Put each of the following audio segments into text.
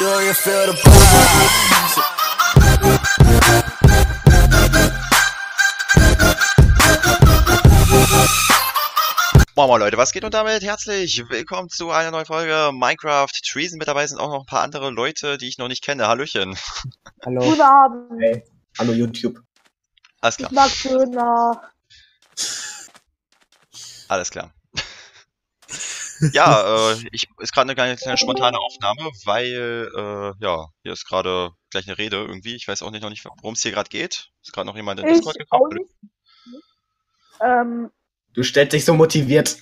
Do you feel the? Moin Moin Leute, was geht und damit herzlich willkommen zu einer neuen Folge Minecraft Treason. Mit dabei sind auch noch ein paar andere Leute, die ich noch nicht kenne. Hallöchen. Hallo. Guten Abend. Hey. Hallo YouTube. Alles Ich klar, mag Döner. alles klar. Ja, äh, ich, ist gerade eine kleine, kleine spontane Aufnahme, weil, äh, ja, hier ist gerade gleich eine Rede irgendwie. Ich weiß auch nicht noch nicht, worum es hier gerade geht. Ist gerade noch jemand in Ich Discord gekommen? Ähm, Du stellst dich so motiviert.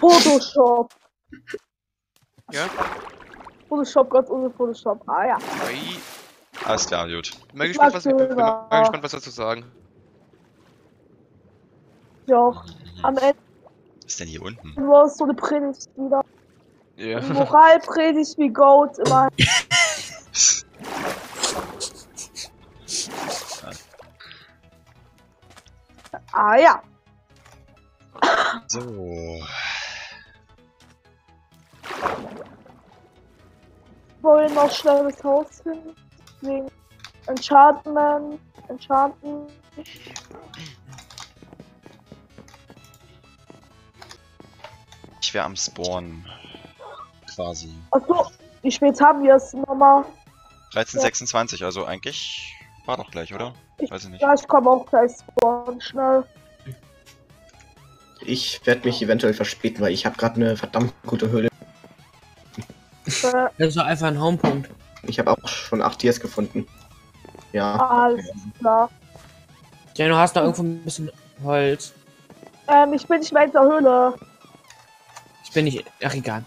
Photoshop. Ja? Photoshop, Gott ohne Photoshop. Ah ja. Ui. Alles klar, gut. Bin mal Ich gespannt, mag was, bin mal gespannt, was dazu sagen. Doch. Am Ende ist denn hier unten? war es so eine Predigt wieder. Ja. Moralpredigt wie Goat immer. Ah ja. So. Wollen noch schnell das Haus finden. Wegen Enchantment. Enchanten. Ich wäre am Spawn. Quasi. Achso, wie spät haben wir es nochmal? 1326, also eigentlich war doch gleich, oder? Ich- Weiß ich nicht. Ja, ich komme auch gleich spawnen, schnell. Ich werde mich eventuell verspäten, weil ich habe gerade eine verdammt gute Höhle. Äh, Das ist doch einfach ein Homepunkt. Ich habe auch schon 8 Tiers gefunden. Ja. alles klar. Ja, du hast noch irgendwo ein bisschen Holz. Ähm, ich bin nicht mehr in der Höhle. Ich bin nicht. Ach, egal.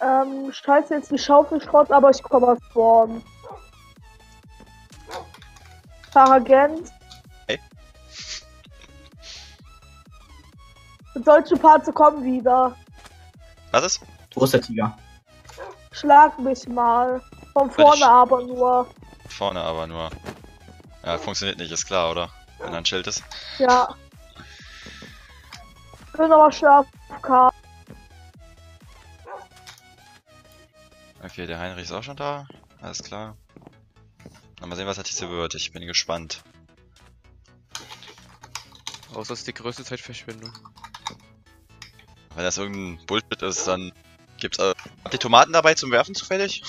Ähm, scheiße jetzt die Schaufelschrott, aber ich komme aus Spawn. Paragent. Hey. Solche Parts kommen wieder. Was ist? Wo ist der Tiger? Schlag mich mal. Von ich- vorne aber nur. Vorne aber nur. Ja, funktioniert nicht, ist klar, oder? Wenn ein Schild ist. Ja. Ich will nochmal schlafen. Okay, der Heinrich ist auch schon da. Alles klar. Na, mal sehen, was hier wird. Ich bin gespannt. Außer es ist die größte Zeitverschwendung. Wenn das irgendein Bullshit ist, dann gibt's. Äh, habt ihr Tomaten dabei zum Werfen zufällig?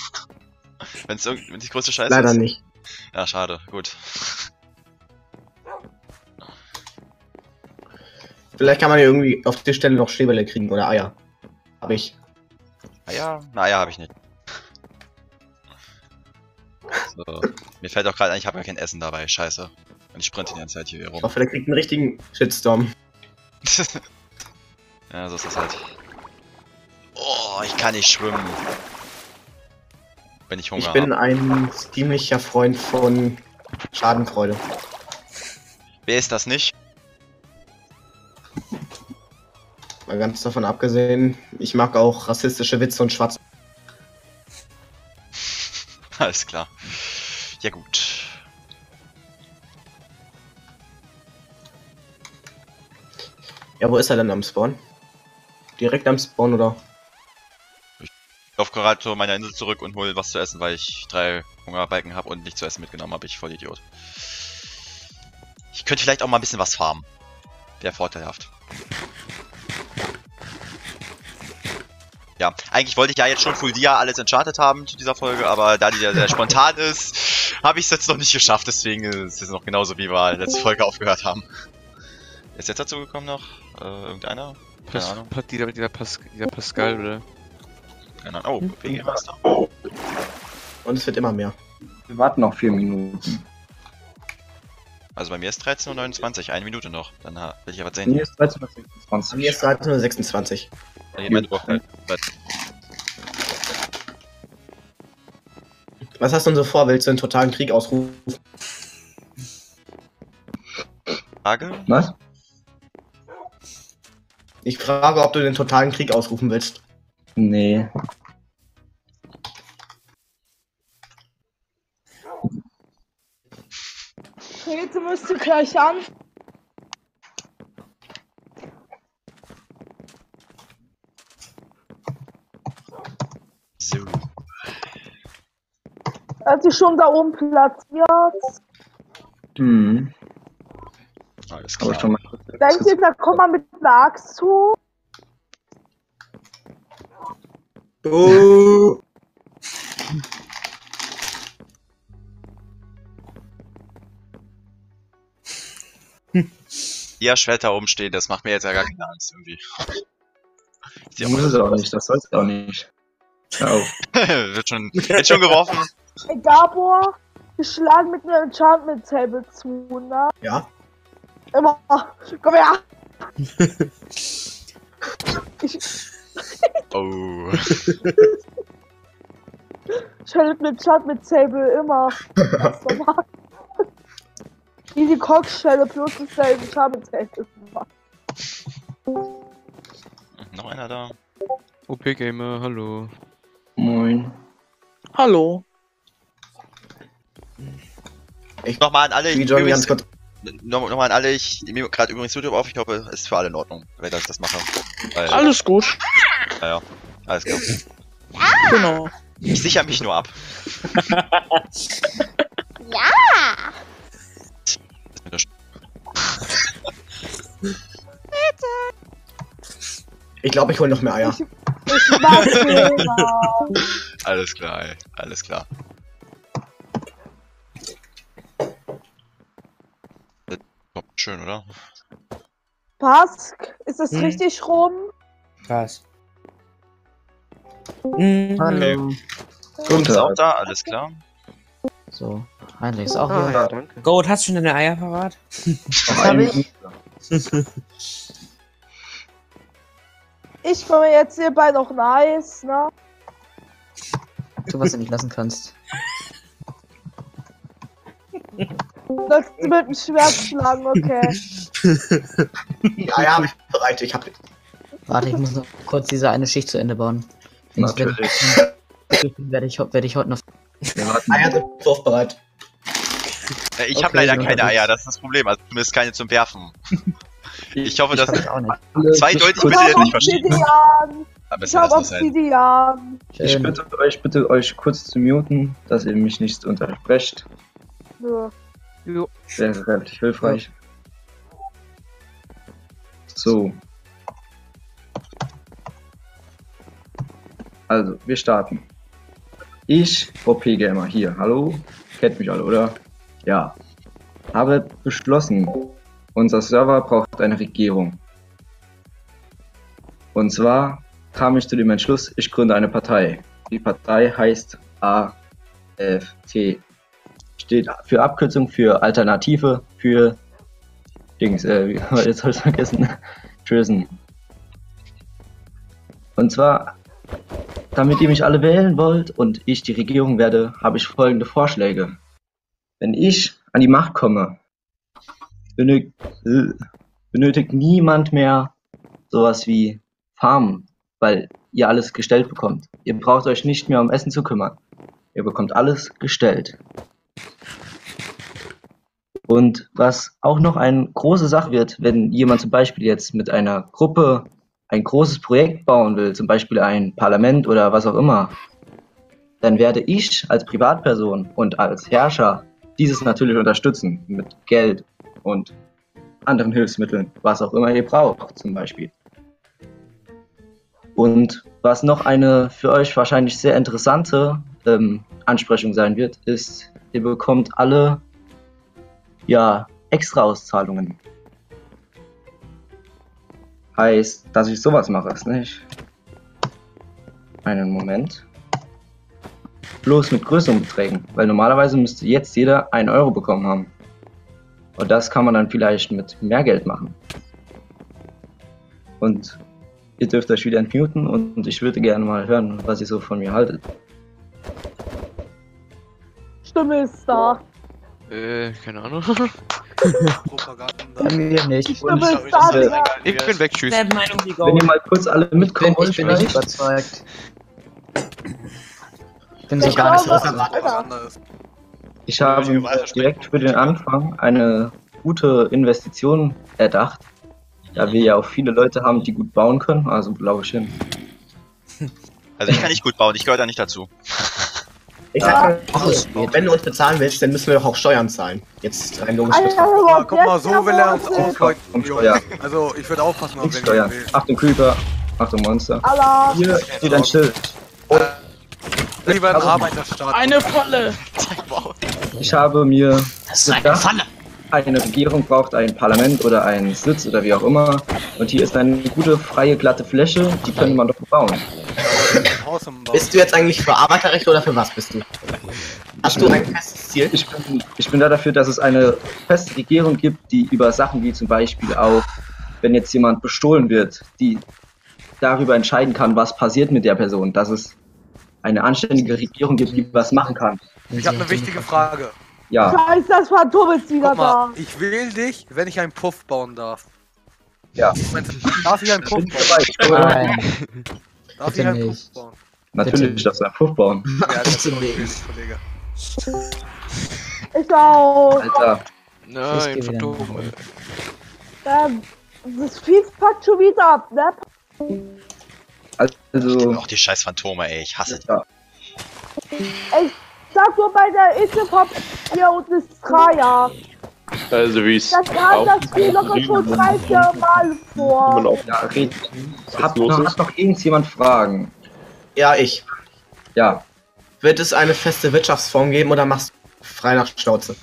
Wenn's irgend, wenn die größte Scheiße Leider ist? nicht. Ja, schade. Gut. Vielleicht kann man hier irgendwie auf die Stelle noch Schneebälle kriegen oder Eier. Hab ich. Eier? Na, Eier habe ich nicht. So. Mir fällt auch gerade ein, ich habe ja kein Essen dabei. Scheiße. Und ich sprinte die ganze Zeit hier Ich rum. hoffe, der kriegt einen richtigen Shitstorm. ja, so ist das halt. Oh, ich kann nicht schwimmen. Wenn ich Hunger Ich bin hab. ein ziemlicher Freund von Schadenfreude. Wer ist das nicht? Mal ganz davon abgesehen, ich mag auch rassistische Witze und Schwarz. Alles klar. Ja gut. Ja, wo ist er denn am Spawn? Direkt am Spawn oder? Ich laufe gerade zu meiner Insel zurück und hol was zu essen, weil ich drei Hungerbalken habe und nicht zu essen mitgenommen habe. Ich voll Idiot. Ich könnte vielleicht auch mal ein bisschen was farmen. Wäre vorteilhaft. Ja, eigentlich wollte ich ja jetzt schon Full Dia alles enchanted haben zu dieser Folge, aber da die ja sehr spontan ist, habe ich es jetzt noch nicht geschafft, deswegen ist es noch genauso wie wir letzte Folge aufgehört haben. Ist jetzt dazu gekommen noch? Äh, irgendeiner? Keine Pas Ahnung. Pas dieser, dieser, Pas dieser Pascal, oder? Keine Ahnung. Oh, PG Master. Und es wird immer mehr. Wir warten noch vier Minuten. Also bei mir ist 13.29 Uhr, eine Minute noch. Dann will ich aber sehen. Hier ist Bei 1326. mir ist 1326. Dann geht meine Uhr halt. Was hast du denn so vor? Willst du einen totalen Krieg ausrufen? Frage? Was? Ich frage, ob du den totalen Krieg ausrufen willst. Nee. Jetzt müsst ihr gleich an. So. Hat sie schon da oben platziert? Hm. Alles klar. schon mal. Denkt ihr, da kommt man mit einer Axt zu? Oh. Ihr Schwerter umstehen, das macht mir jetzt ja gar keine Angst irgendwie. Die muss es auch nicht, das soll es auch nicht. Auf. wird, schon, wird schon geworfen. Ey, Gabor, wir schlagen mit einem Enchantment Table zu, ne? Ja. Immer. Komm her! ich Oh. stelle mit einem Enchantment Table immer. Wie die Cockstelle plus das selbe Enchantment Table. Noch einer da. OP Gamer, hallo. Moin. Hallo. Nochmal an alle. Wie John übrigens- ganz kurz. noch- Nochmal an alle. Ich nehme gerade übrigens YouTube auf. Ich hoffe, es ist für alle in Ordnung, wenn ich das mache. Weil, Alles gut. Ja, ja. Alles klar. Genau. Ich sichere mich nur ab. Ja! Ich glaube, ich hole noch mehr Eier. Ich, Thema. Alles klar, ey. Alles klar. Das kommt Schön, oder? Pask, ist das Hm. richtig rum? Was? Mhm. Hallo. Gut, ist auch da, alles klar. So, Heinrich ist auch Ah, hier. ja, danke. Goat, hast du schon deine Eier parat? Was hab ich? Ich komme jetzt hierbei noch ein Eis, ne? Du, was du nicht lassen kannst. Das mit dem Schwert schlagen, okay. Die Eier habe ich bereit. Ich habe Warte, ich muss noch kurz diese eine Schicht zu Ende bauen. Natürlich. ich, werde ich, werde ich heute noch. Warten. Eier sind wurfbereit. Äh, Ich Okay, habe leider keine hab Eier, das ist das Problem. Also zumindest keine zum Werfen. Ich hoffe, dass ich auch nicht. zweideutig Ich bitte jetzt nicht verstehen. Obsidian! Aber Ich besser hab das nicht sein. Obsidian! Ich bitte euch, bitte euch kurz zu muten, dass ihr mich nicht unterbrecht. Jo. Wäre relativ hilfreich. So. Also, wir starten. Ich, OP Gamer, hier, hallo? Kennt mich alle, oder? Ja. Habe beschlossen, unser Server braucht eine Regierung. Und zwar kam ich zu dem Entschluss, ich gründe eine Partei. Die Partei heißt AFT. Steht für Abkürzung für Alternative für Dings, äh, jetzt habe ich vergessen. Trism. Und zwar, damit ihr mich alle wählen wollt und ich die Regierung werde, habe ich folgende Vorschläge. Wenn ich an die Macht komme, benötigt, benötigt niemand mehr sowas wie Farmen, weil ihr alles gestellt bekommt. Ihr braucht euch nicht mehr um Essen zu kümmern. Ihr bekommt alles gestellt. Und was auch noch eine große Sache wird, wenn jemand zum Beispiel jetzt mit einer Gruppe ein großes Projekt bauen will, zum Beispiel ein Parlament oder was auch immer, dann werde ich als Privatperson und als Herrscher dieses natürlich unterstützen mit Geld und anderen Hilfsmitteln, was auch immer ihr braucht zum Beispiel. Und was noch eine für euch wahrscheinlich sehr interessante ähm, Ansprechung sein wird, ist, ihr bekommt alle ja, Extra-Auszahlungen. Heißt, dass ich sowas mache, ist nicht? Einen Moment. Bloß mit größeren Beträgen, weil normalerweise müsste jetzt jeder 1 Euro bekommen haben. Und das kann man dann vielleicht mit mehr Geld machen. Und ihr dürft euch wieder entmuten und ich würde gerne mal hören, was ihr so von mir haltet. Stimme ist da. Äh, keine Ahnung. Bei mir nicht. Stimme Und- ist da, äh, Digga. ich bin weg, tschüss. Wenn ihr mal kurz alle mitkommen wollt, Ich bin nicht überzeugt. Ich bin so Ich gar nicht. Alter. Ich habe direkt für den Anfang eine gute Investition erdacht, da wir ja auch viele Leute haben, die gut bauen können, also glaube ich hin. Also ich kann nicht gut bauen, ich gehöre da nicht dazu. Ich sag mal, wenn du uns bezahlen willst, dann müssen wir doch auch Steuern zahlen. Jetzt rein logisch Alter, betrachtet. Guck mal, guck mal, so will er uns ausbeuten. Also, ich würde aufpassen, wenn Steuer. ich will. Achtung Creeper. Achtung Monster. Hier steht ein Schild. Lieber ein Arbeiterstaat. Eine Falle. Ich habe mir Das ist eine gedacht, Falle. eine Regierung braucht ein Parlament oder einen Sitz oder wie auch immer. Und hier ist eine gute, freie, glatte Fläche, die könnte man doch bebauen. Haus im Bau. Bist du jetzt eigentlich für Arbeiterrecht oder für was bist du? Hast du ein festes Ziel? Ich bin, ich bin da dafür, dass es eine feste Regierung gibt, die über Sachen wie zum Beispiel auch, wenn jetzt jemand bestohlen wird, die darüber entscheiden kann, was passiert mit der Person. Dass es eine anständige Regierung gibt, die was machen kann. Ich habe eine wichtige Frage. Ja, Scheiße, das Phantom ist wieder Guck mal, da. ich wähle dich, wenn ich einen Puff bauen darf. Ja. Moment, Darf ich einen Puff bauen? dabei. Nein, Darf bitte ich einen nicht. Puff bauen? Natürlich darfst du einen Puff bauen. Ja, das ist Bitte nicht. Kollege. Ich auch. Alter, Nein, Phantom. Ähm, das Vieh packt schon wieder ab, ne? also, Auch die scheiß Phantome, ey, ich hasse die. ja, Ich sag nur bei der Itze-Pop hier und das Traja. Also wie es Das kam das Vieh locker schon drei, vier Mal vor. ja, red. Hat noch, hat noch irgendjemand Fragen? Ja, ich. Ja, Wird es eine feste Wirtschaftsform geben oder machst du frei nach Schnauze?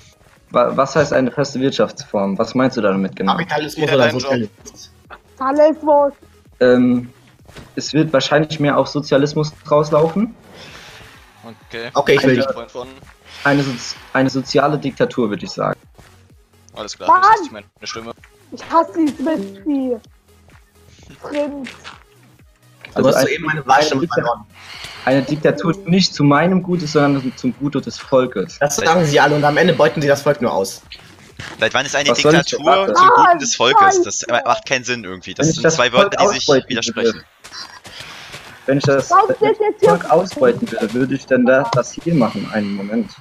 wa- was heißt eine feste Wirtschaftsform? Was meinst du damit genau? Kapitalismus oder Job. Sozialismus? Talismus. Ähm, es wird wahrscheinlich mehr auf Sozialismus rauslaufen. Okay. Okay, ich will von. Eine, Sozi eine soziale Diktatur, würde ich sagen. Alles klar, Mann! das ist meine Stimme. Ich hasse dieses Mistvieh. Prinz. Du hast ein- soeben meine Dikta- verloren. eine Diktatur nicht zu meinem Gute, sondern zum Gute des Volkes. Das sagen sie alle und am Ende beuten sie das Volk nur aus. Seit wann ist eine Was Diktatur zum Guten des Volkes? Das macht keinen Sinn irgendwie. Das Wenn sind das zwei Volk Wörter, die sich widersprechen. würde. Wenn ich das wenn ich das Volk ausbeuten würde, würde ich denn da, das hier machen? Einen Moment.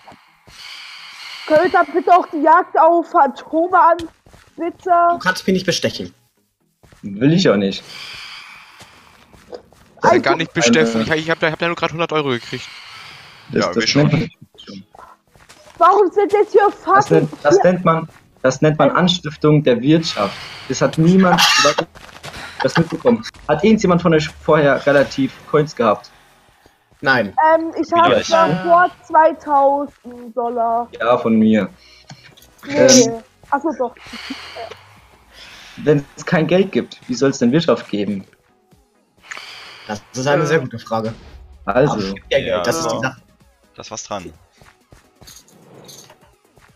Könnt ihr bitte auch die Jagd auf Phantome an? Bitte. Du kannst mich nicht bestechen. Will ich auch nicht. Ja, Also, gar nicht besteffen. Eine- Ich, ich hab da, hab da nur gerade 100 Euro gekriegt. Das, Ja, wir das, schon. nennt man, Warum sind jetzt hier das, nennt, das, nennt man, das nennt man Anstiftung der Wirtschaft. Das hat niemand das mitbekommen. Hat irgendjemand von euch vorher relativ Coins gehabt? Nein. Ähm, ich habe davor 2000 Dollar. Ja, von mir. Nee. Ähm. Achso, doch. Wenn es kein Geld gibt, wie soll es denn Wirtschaft geben? Das ist eine sehr gute Frage. Also, Ja, das ist die. Sache. Da ist was dran.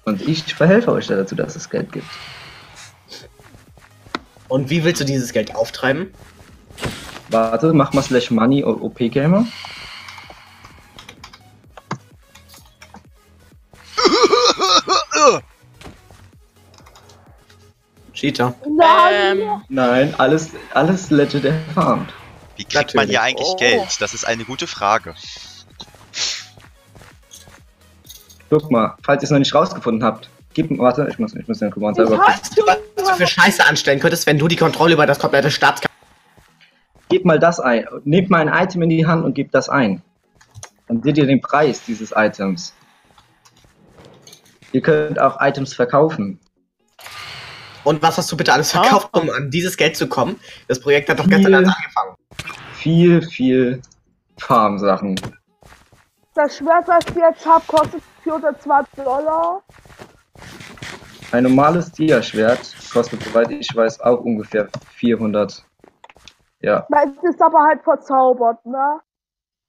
und ich verhelfe euch dazu, dass es Geld gibt. Und wie willst du dieses Geld auftreiben? Warte, mach mal slash money OP Gamer. Cheater. Nein. Nein, alles, alles legit erfarmt. Wie kriegt man hier Natürlich. eigentlich Oh. Geld? Das ist eine gute Frage. Guck mal, falls ihr es noch nicht rausgefunden habt, gib warte, ich muss, ich muss den Command selber. was du für Scheiße anstellen könntest, wenn du die Kontrolle über das komplette Staats... Gebt mal das ein. Nehmt mal ein Item in die Hand und gebt das ein. Dann seht ihr den Preis dieses Items. Ihr könnt auch Items verkaufen. Und was hast du bitte alles verkauft, um an dieses Geld zu kommen? Das Projekt hat doch Viel. erst angefangen. Viel, viel Farm-Sachen. Das Schwert, was ich jetzt hab, kostet 420 Dollar. Ein normales Dia-Schwert kostet, soweit ich weiß, auch ungefähr 400. Ja, Meins ist aber halt verzaubert, ne?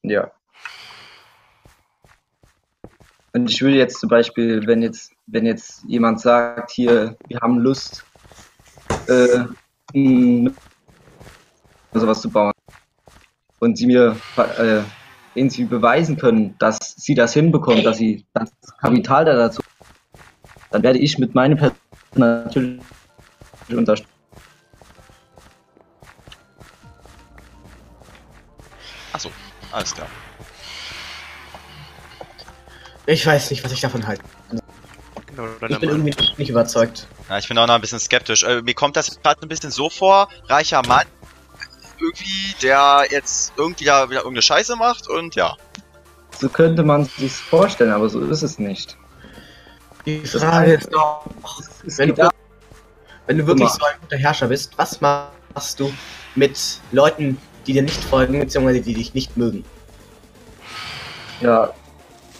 ja. Und ich würde jetzt zum Beispiel, wenn jetzt, wenn jetzt jemand sagt, hier, wir haben Lust, äh, mh, sowas zu bauen, und sie mir äh, irgendwie beweisen können, dass sie das hinbekommen, dass sie das Kapital da dazu, dann werde ich mit meinem Person natürlich unterstützen. Achso, alles klar. Ich weiß nicht, was ich davon halte. Genau, Ich bin irgendwie nicht überzeugt. Ja, ich bin auch noch ein bisschen skeptisch. Äh, mir kommt das gerade ein bisschen so vor, reicher Mann, irgendwie, der jetzt irgendwie da wieder irgendeine Scheiße macht und ja. so könnte man sich vorstellen, aber so ist es nicht. Die Frage ist doch, wenn du, wenn du wirklich so ein guter Herrscher bist, was machst du mit Leuten, die dir nicht folgen, beziehungsweise die dich nicht mögen? ja,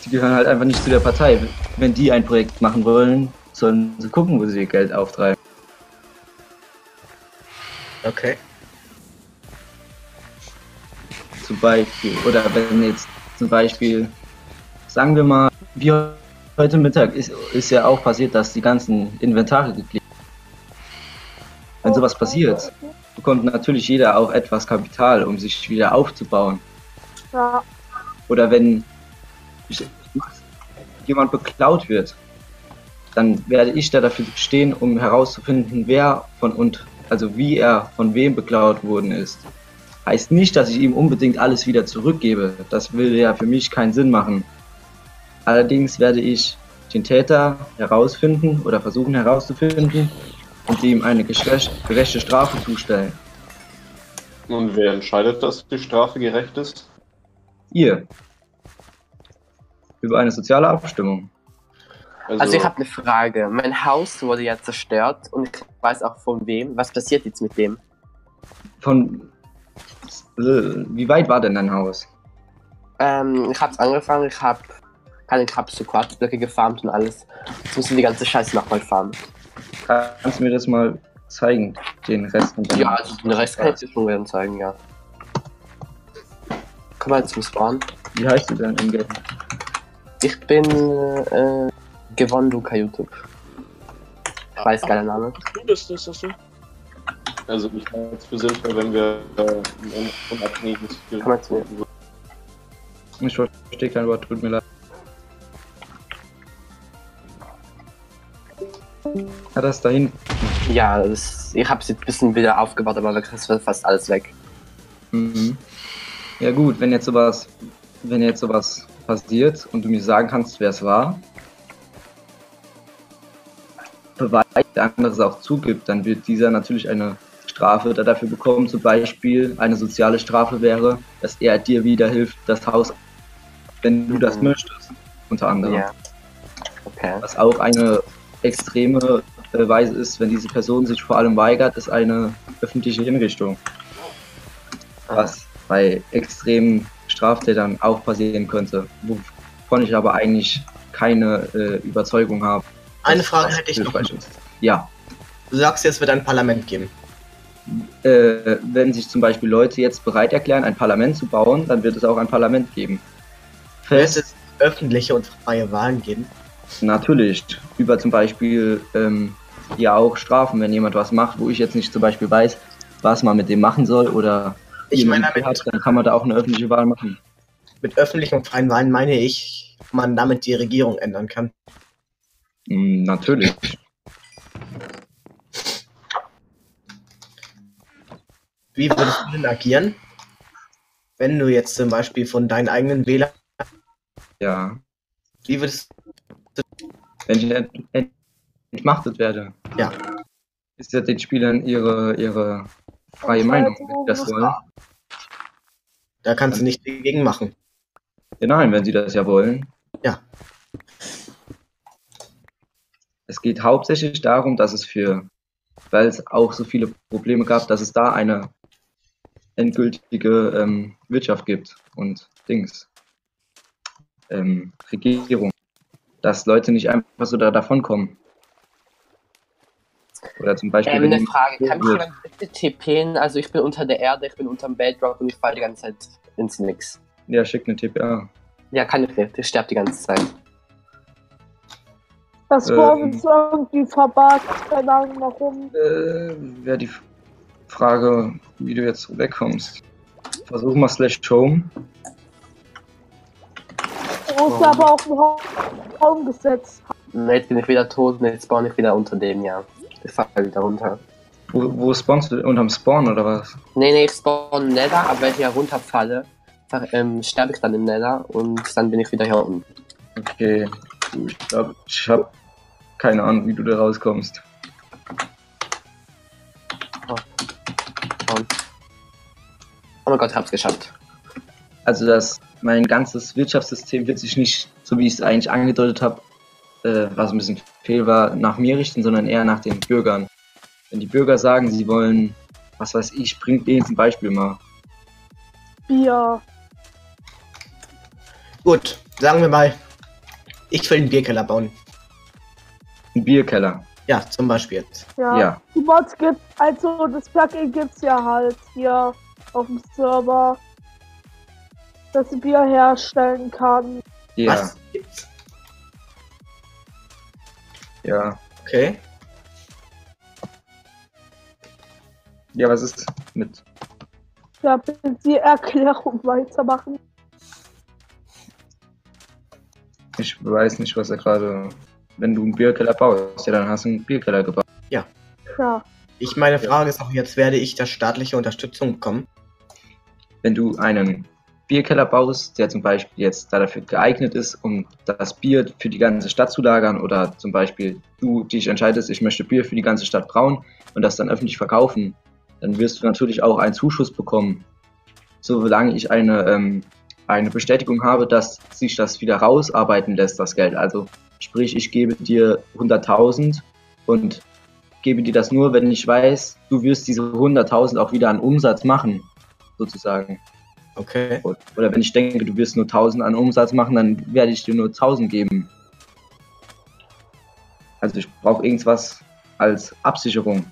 die gehören halt einfach nicht zu der Partei. Wenn die ein Projekt machen wollen, sollen sie gucken, wo sie ihr Geld auftreiben. Okay. Zum Beispiel, oder wenn jetzt zum Beispiel, sagen wir mal, wie heute Mittag ist, ist ja auch passiert, dass die ganzen Inventare geklebt Wenn sowas passiert, bekommt natürlich jeder auch etwas Kapital, um sich wieder aufzubauen. Ja, Oder wenn jemand beklaut wird, dann werde ich da dafür stehen, um herauszufinden, wer von und also wie er von wem beklaut worden ist. Heißt nicht, dass ich ihm unbedingt alles wieder zurückgebe. Das will ja für mich keinen Sinn machen. Allerdings werde ich den Täter herausfinden oder versuchen herauszufinden und ihm eine gerecht- gerechte Strafe zustellen. Und wer entscheidet, dass die Strafe gerecht ist? Ihr. Über eine soziale Abstimmung. Also ich habe eine Frage. Mein Haus wurde ja zerstört und ich weiß auch von wem. Was passiert jetzt mit dem? Von. Äh, Wie weit war denn dein Haus? Ähm, ich hab's angefangen, ich hab, keine, so Quarzblöcke gefarmt und alles. Jetzt müssen wir die ganze Scheiße nochmal farmen. Kannst du mir das mal zeigen, den Rest Ja, also den Rest kann ich dir schon gerne zeigen, ja. Komm mal zum Spawn. Wie heißt du denn im Game? Ich bin äh, gewonnen Luca YouTube. Ich weiß geiler Name. Du bist das, hast du? Also ich halte es für sinnvoll, wenn wir äh, ein unabhängiges Komm mal zu mir. Ich verstehe kein Wort, tut mir leid. Ja, das da hinten. Ja, das, ich hab's jetzt ein bisschen wieder aufgebaut, aber wirklich ist fast alles weg. Mhm. Ja gut, wenn jetzt sowas, wenn jetzt sowas passiert und du mir sagen kannst, wer es war, Beweis der andere es auch zugibt, dann wird dieser natürlich eine Strafe da dafür bekommen. Zum Beispiel eine soziale Strafe wäre, dass er dir wieder hilft, das Haus, wenn du das Mhm. möchtest, unter anderem. Ja. Okay. Was auch eine extreme Weise ist, wenn diese Person sich vor allem weigert, ist eine öffentliche Hinrichtung. Was bei extremen Straftätern auch passieren könnte, wovon ich aber eigentlich keine äh, Überzeugung habe. Eine Frage hätte ich noch. ist. Ja, Du sagst, es wird ein Parlament geben. äh, wenn sich zum Beispiel Leute jetzt bereit erklären, ein Parlament zu bauen, dann wird es auch ein Parlament geben. Wird es öffentliche und freie Wahlen geben? Natürlich. Über zum Beispiel ähm, ja auch Strafen, wenn jemand was macht, wo ich jetzt nicht zum Beispiel weiß, was man mit dem machen soll oder Ich meine, damit, hat, dann kann man da auch eine öffentliche Wahl machen. mit öffentlichen und freien Wahlen meine ich, man damit die Regierung ändern kann. Mm, natürlich. Wie würdest du denn agieren, wenn du jetzt zum Beispiel von deinen eigenen Wählern, Ja. wie würdest Wenn ich ent ent entmachtet werde, Ja. ist ja den Spielern ihre, ihre freie Meinung, wenn sie das wollen. da kannst du nichts dagegen machen. Ja, nein, wenn sie das ja wollen. Ja. Es geht hauptsächlich darum, dass es für, weil es auch so viele Probleme gab, dass es da eine endgültige ähm, Wirtschaft gibt und Dings. Ähm, Regierung. Dass Leute nicht einfach so da davon kommen. Oder zum Beispiel. Ähm, eine Frage, kann mich jemand bitte TPen? Also ich bin unter der Erde, ich bin unterm Bedrock und ich fall die ganze Zeit ins Nix. Ja, schickt eine TPA. Ja, ich nicht, ich sterbe die ganze Zeit. Das Wort Ähm. ist irgendwie verbuggt, keine Ahnung warum. Äh, Wäre die Frage, wie du jetzt wegkommst. Versuch mal Slash Home. Du musst aber auch einen Raum- gesetzt. Ne, Jetzt bin ich wieder tot und jetzt spawn ich wieder unter dem, ja. Ich fall wieder runter. Wo, wo spawnst du? Unterm Spawn oder was? Nee, nee, ich spawn im Nether, aber wenn ich hier runterfalle, ähm, sterbe ich dann im Nether und dann bin ich wieder hier unten. Okay. Ich glaube, ich habe keine Ahnung, wie du da rauskommst. Und oh mein Gott, ich hab's geschafft. Also das mein ganzes Wirtschaftssystem wird sich nicht, so wie ich es eigentlich angedeutet habe, äh, was ein bisschen fehl war, nach mir richten, sondern eher nach den Bürgern. Wenn die Bürger sagen, sie wollen, was weiß ich, bringt jetzt ein Beispiel mal. Bier. Gut, sagen wir mal, ich will einen Bierkeller bauen. Ein Bierkeller. Ja, zum Beispiel jetzt. Ja. Ja. Die Mods gibt, also das Plugin gibt's ja halt hier auf dem Server. Dass sie Bier herstellen kann. Ja, Was ja. Okay. Ja, was ist mit? Ja, bitte die Erklärung weitermachen. Ich weiß nicht, was er gerade. Wenn du einen Bierkeller baust, ja, dann hast du einen Bierkeller gebaut. Ja. Ich meine Frage ist auch jetzt, werde ich da staatliche Unterstützung bekommen? Wenn du einen Bierkeller baust, der zum Beispiel jetzt da dafür geeignet ist, um das Bier für die ganze Stadt zu lagern, oder zum Beispiel du dich entscheidest, ich möchte Bier für die ganze Stadt brauen und das dann öffentlich verkaufen, dann wirst du natürlich auch einen Zuschuss bekommen. Solange ich eine, ähm, eine Bestätigung habe, dass sich das wieder rausarbeiten lässt, das Geld. Also sprich, ich gebe dir 100.000 und gebe dir das nur, wenn ich weiß, du wirst diese 100.000 auch wieder an Umsatz machen, sozusagen. Okay. Oder wenn ich denke, du wirst nur 1000 an Umsatz machen, dann werde ich dir nur 1000 geben. Also ich brauche irgendwas als Absicherung.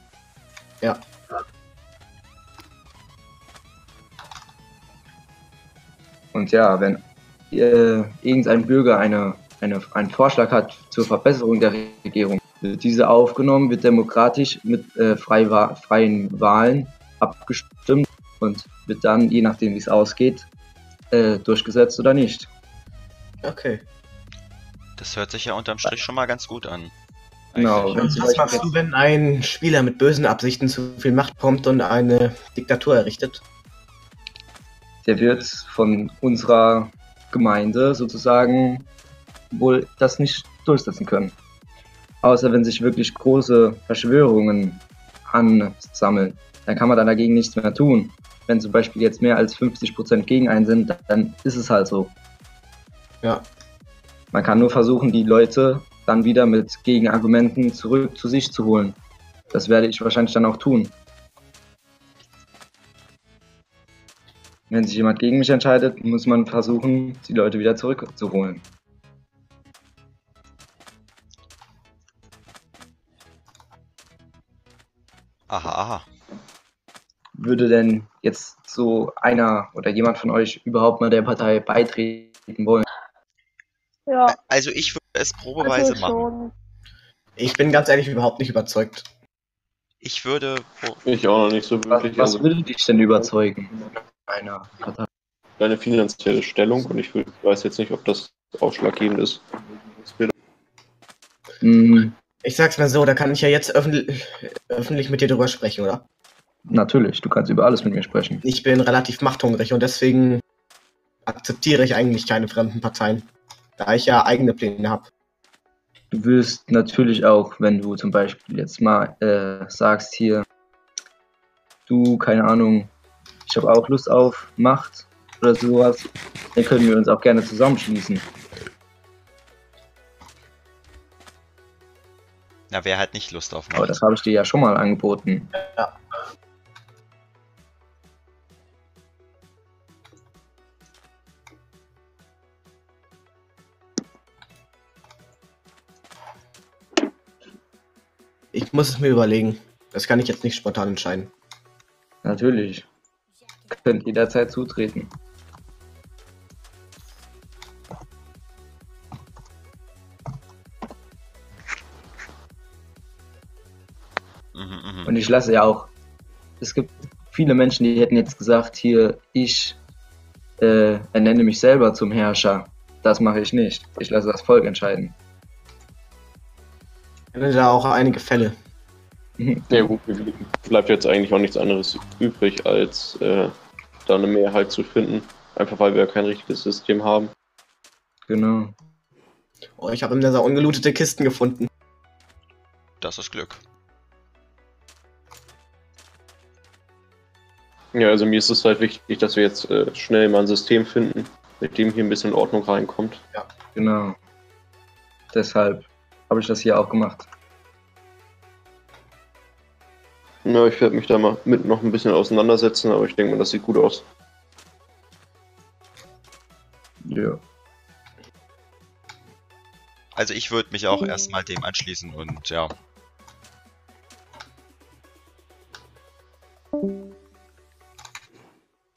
Ja. Und ja, wenn äh, irgendein Bürger eine, eine, einen Vorschlag hat zur Verbesserung der Regierung, wird diese aufgenommen, wird demokratisch mit äh, frei freien Wahlen abgestimmt und wird dann, je nachdem wie es ausgeht, äh, durchgesetzt oder nicht. Okay. Das hört sich ja unterm Strich schon mal ganz gut an. Genau, zum Was machst du, wenn ein Spieler mit bösen Absichten zu viel Macht kommt und eine Diktatur errichtet? der wird von unserer Gemeinde sozusagen wohl das nicht durchsetzen können. Außer wenn sich wirklich große Verschwörungen ansammeln, dann kann man dann dagegen nichts mehr tun. Wenn zum Beispiel jetzt mehr als 50% gegen einen sind, dann ist es halt so. Ja. Man kann nur versuchen, die Leute dann wieder mit Gegenargumenten zurück zu sich zu holen. Das werde ich wahrscheinlich dann auch tun. Wenn sich jemand gegen mich entscheidet, muss man versuchen, die Leute wieder zurückzuholen. Aha, aha. Würde denn jetzt so einer oder jemand von euch überhaupt mal der Partei beitreten wollen? Ja, Also ich würde es probeweise also machen. Ich bin ganz ehrlich überhaupt nicht überzeugt. Ich würde. pro- Ich auch noch nicht so Was, wirklich. was Also würde dich denn überzeugen? Einer Partei? deine finanzielle Stellung und ich weiß jetzt nicht, ob das ausschlaggebend ist. Hm, Ich sag's mal so, da kann ich ja jetzt öffentlich, öffentlich mit dir drüber sprechen, oder? Natürlich, du kannst über alles mit mir sprechen. Ich bin relativ machthungrig und deswegen akzeptiere ich eigentlich keine fremden Parteien, da ich ja eigene Pläne habe. Du wirst natürlich auch, wenn du zum Beispiel jetzt mal äh, sagst hier, du, keine Ahnung, ich habe auch Lust auf Macht oder sowas, dann können wir uns auch gerne zusammenschließen. Na, wer hat nicht Lust auf Aber Macht? das habe ich dir ja schon mal angeboten. Ich muss es mir überlegen. Das kann ich jetzt nicht spontan entscheiden. Natürlich. Könnt jederzeit zutreten. Und ich lasse ja auch. Es gibt viele Menschen, die hätten jetzt gesagt, hier, ich äh, ernenne mich selber zum Herrscher. Das mache ich nicht. Ich lasse das Volk entscheiden. Kenne da auch einige Fälle. Ja gut, mir bleibt jetzt eigentlich auch nichts anderes übrig, als äh, da eine Mehrheit zu finden. Einfach weil wir kein richtiges System haben. Genau. Oh, ich habe im Nether ungelootete Kisten gefunden. Das ist Glück. Ja, also mir ist es halt wichtig, dass wir jetzt äh, schnell mal ein System finden, mit dem hier ein bisschen Ordnung reinkommt. Genau. Deshalb habe ich das hier auch gemacht. Na, ich werde mich da mal mit noch ein bisschen auseinandersetzen, aber ich denke mal, das sieht gut aus. Ja. Also ich würde mich auch erstmal dem anschließen und ja.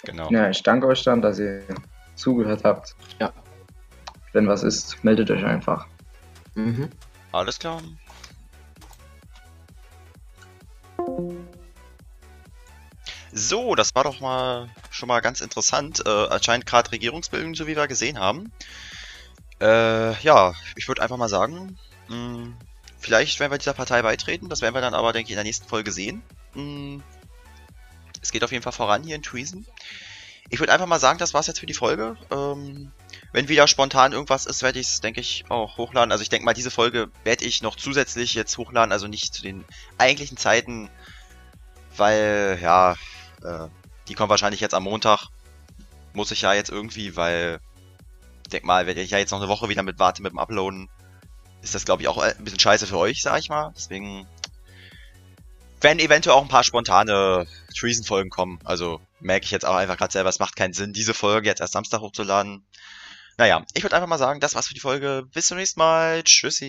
Genau. Ja, ich danke euch dann, dass ihr zugehört habt. Ja. Wenn was ist, meldet euch einfach. Mhm. Alles klar. So, das war doch mal schon mal ganz interessant. Äh, anscheinend gerade Regierungsbildung, so wie wir gesehen haben. Äh, ja, ich würde einfach mal sagen, mh, vielleicht werden wir dieser Partei beitreten. Das werden wir dann aber, denke ich, in der nächsten Folge sehen. Mh, es geht auf jeden Fall voran hier in Treason. Ich würde einfach mal sagen, das war's jetzt für die Folge. Ähm, wenn wieder spontan irgendwas ist, werde ich es, denke ich, auch hochladen. Also ich denke mal, diese Folge werde ich noch zusätzlich jetzt hochladen, also nicht zu den eigentlichen Zeiten, weil, ja, äh, die kommen wahrscheinlich jetzt am Montag. Muss ich ja jetzt irgendwie, weil, ich denke mal, wenn ich ja jetzt noch eine Woche wieder mit warte mit dem Uploaden, ist das, glaube ich, auch ein bisschen scheiße für euch, sag ich mal. Deswegen werden eventuell auch ein paar spontane Treason-Folgen kommen. Also merke ich jetzt auch einfach gerade selber, es macht keinen Sinn, diese Folge jetzt erst Samstag hochzuladen. Naja, ich würde einfach mal sagen, das war's für die Folge. Bis zum nächsten Mal. Tschüssi.